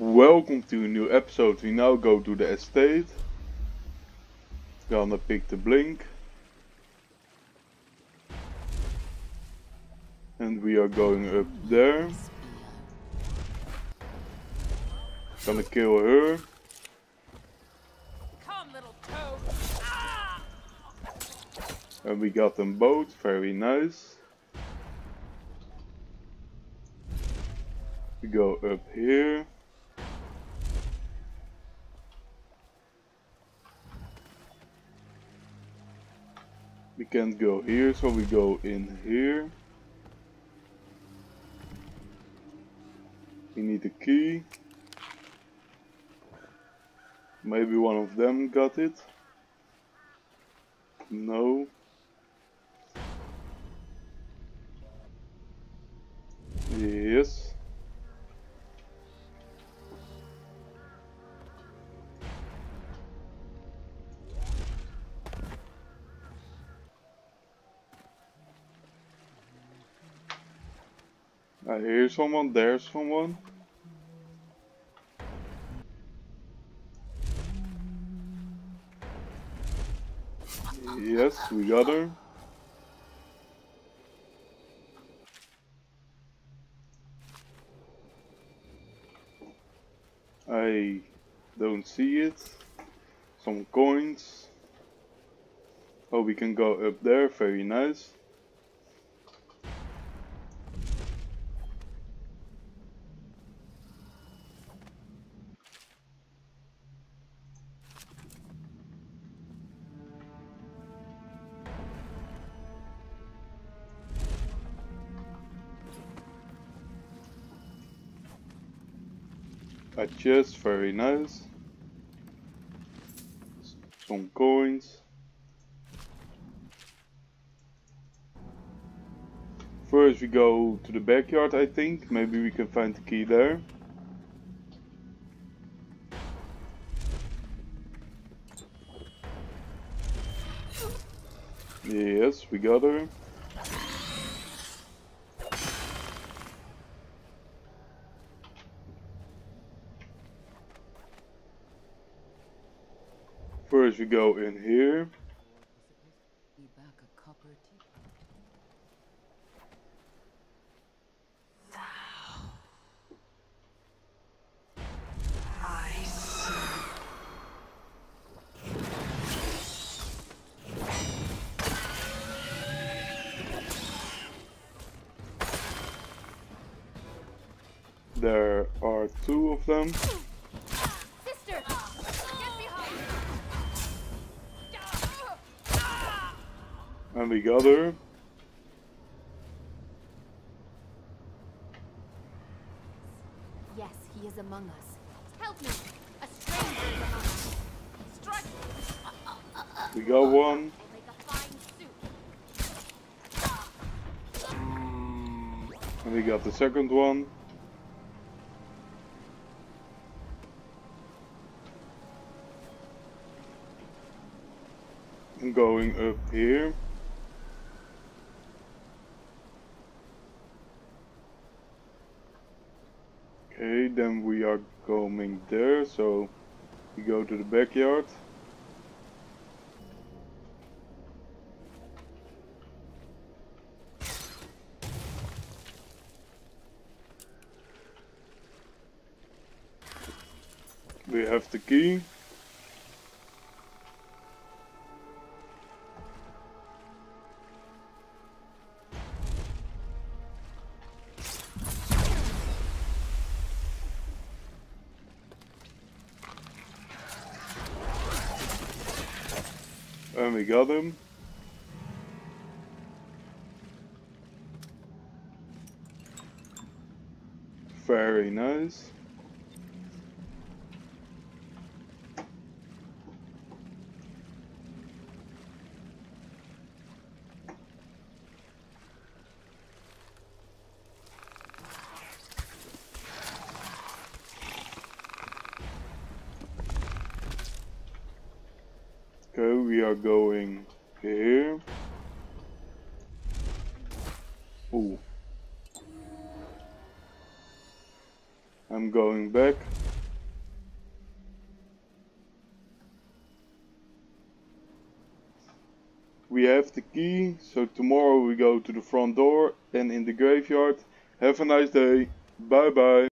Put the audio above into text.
Welcome to a new episode. We now go to the estate. Gonna pick the blink. And we are going up there. Gonna kill her. Come, little toad. And we got them both. Very nice. We go up here. We can't go here, so we go in here. We need a key. Maybe one of them got it. No. Yes. I hear someone, there's someone. Yes, we got her. I don't see it. Some coins. Oh, we can go up there, very nice. Chest, very nice. Some coins. First we go to the backyard I think, maybe we can find the key there. Yes, we got her. First we go in here. There are two of them. And we got her. Yes, he is among us. Help me! A stranger is among us. Strike! We got one. I'll make a fine soup. And we got the second one. I'm going up here. Then we are going there, so we go to the backyard. We have the key. And we got him. Very nice. we are going here. Ooh. I'm going back. We have the key, so tomorrow we go to the front door and in the graveyard. Have a nice day. Bye bye.